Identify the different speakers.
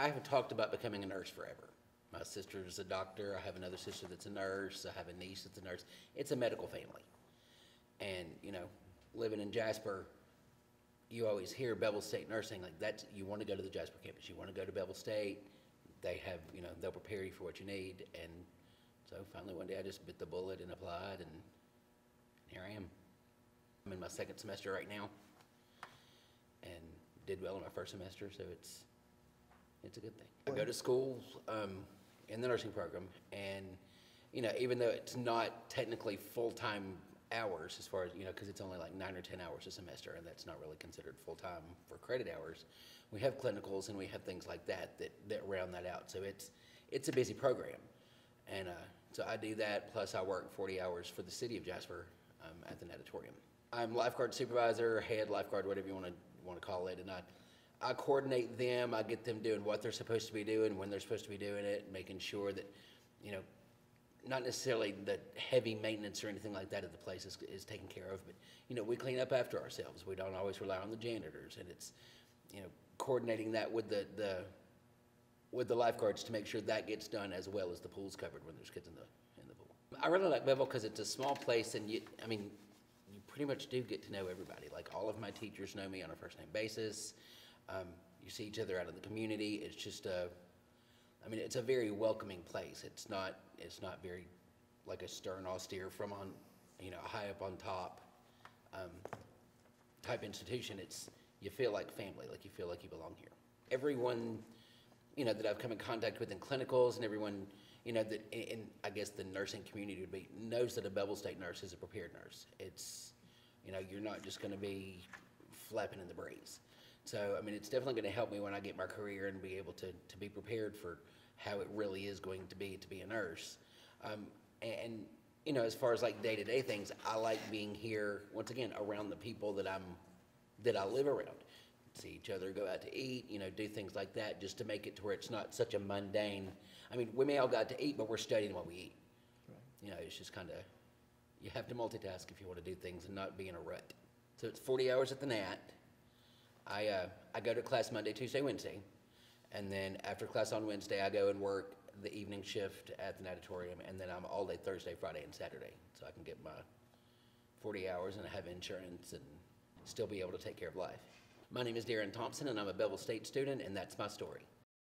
Speaker 1: I have talked about becoming a nurse forever. My sister is a doctor, I have another sister that's a nurse, I have a niece that's a nurse. It's a medical family. And, you know, living in Jasper, you always hear Bevill State Nursing, like that's, you want to go to the Jasper campus, you want to go to Bevill State. They have, you know, they'll prepare you for what you need. And so finally one day I just bit the bullet and applied and here I am. I'm in my second semester right now and did well in my first semester, so it's, it's a good thing. I go to school um, in the nursing program, and you know, even though it's not technically full-time hours as far as you know, because it's only like nine or ten hours a semester, and that's not really considered full-time for credit hours. We have clinicals and we have things like that that, that round that out. So it's it's a busy program, and uh, so I do that. Plus, I work 40 hours for the city of Jasper um, at the natatorium. I'm lifeguard supervisor, head lifeguard, whatever you want to want to call it, and I I coordinate them. I get them doing what they're supposed to be doing when they're supposed to be doing it, making sure that you know not necessarily the heavy maintenance or anything like that of the place is, is taken care of, but you know we clean up after ourselves. We don't always rely on the janitors, and it's you know coordinating that with the the with the lifeguards to make sure that gets done as well as the pool's covered when there's kids in the in the pool. I really like Bevill because it's a small place, and you I mean you pretty much do get to know everybody. Like all of my teachers know me on a first name basis. You see each other out in the community. It's just a I mean, it's a very welcoming place. It's not, it's not very like a stern, austere from on, you know, high up on top um, type institution. It's, you feel like family, like you feel like you belong here. Everyone, you know, that I've come in contact with in clinicals and everyone, you know, that in I guess the nursing community would be, knows that a Bevill State nurse is a prepared nurse. It's, you know, you're not just going to be flapping in the breeze. So, I mean, it's definitely going to help me when I get my career and be able to, to be prepared for how it really is going to be to be a nurse. Um, and, you know, as far as like day to day things, I like being here, once again, around the people that I'm, that I live around. See each other, go out to eat, you know, do things like that just to make it to where it's not such a mundane. I mean, we may all go out to eat, but we're studying what we eat. Right. You know, it's just kind of, you have to multitask if you want to do things and not be in a rut. So it's 40 hours at the Nat. I, uh, I go to class Monday, Tuesday, Wednesday. And then after class on Wednesday, I go and work the evening shift at the natatorium. And then I'm all day Thursday, Friday, and Saturday. So I can get my 40 hours and have insurance and still be able to take care of life. My name is Darian Thompson, and I'm a Bevill State student, and that's my story.